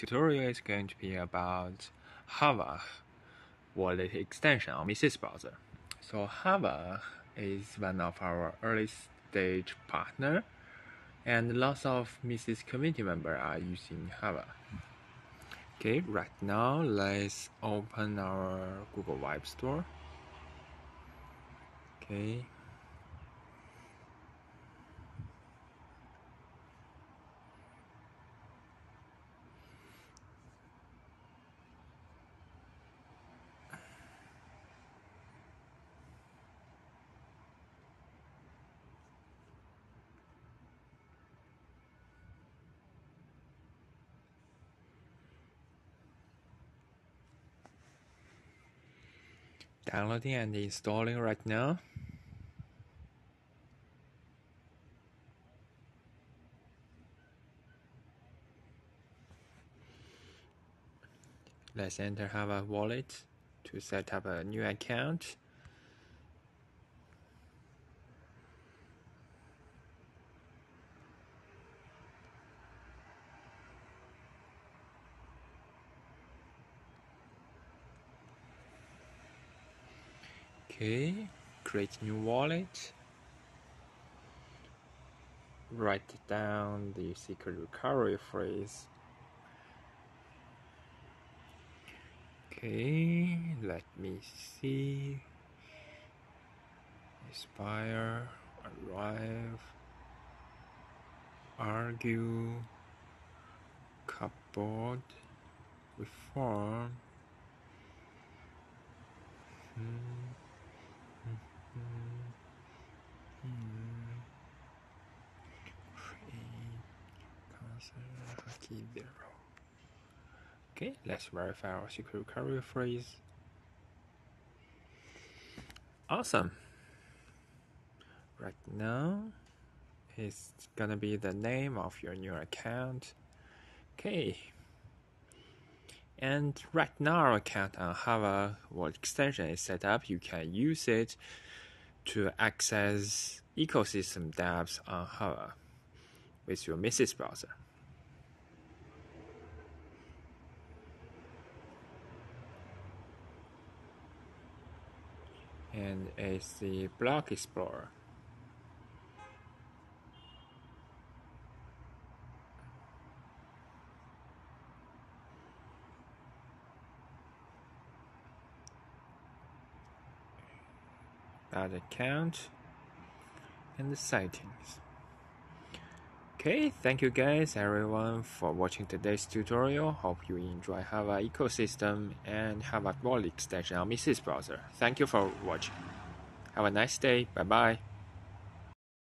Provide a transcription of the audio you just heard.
tutorial is going to be about Havah wallet extension on Mises browser. So Havah is one of our early stage partner and lots of Mises community members are using Havah. Okay, right now let's open our Google Web Store. Okay. Downloading and installing right now. Let's enter Havah wallet to set up a new account. Okay, create new wallet. Write down the secret recovery phrase. Okay, let me see. Inspire, arrive, argue, cupboard, reform. Hmm. Okay, let's verify our secret recovery phrase. Awesome. Right now, it's gonna be the name of your new account. Okay. And right now, our account on Havah Wallet extension is set up. You can use it to access ecosystem dApps on Havah with your Mises browser. And it's the Block Explorer. That account and the settings. Okay, thank you guys everyone for watching today's tutorial. Hope you enjoy Havah ecosystem and Havah wallet extension on Mises browser. Thank you for watching. Have a nice day. Bye bye.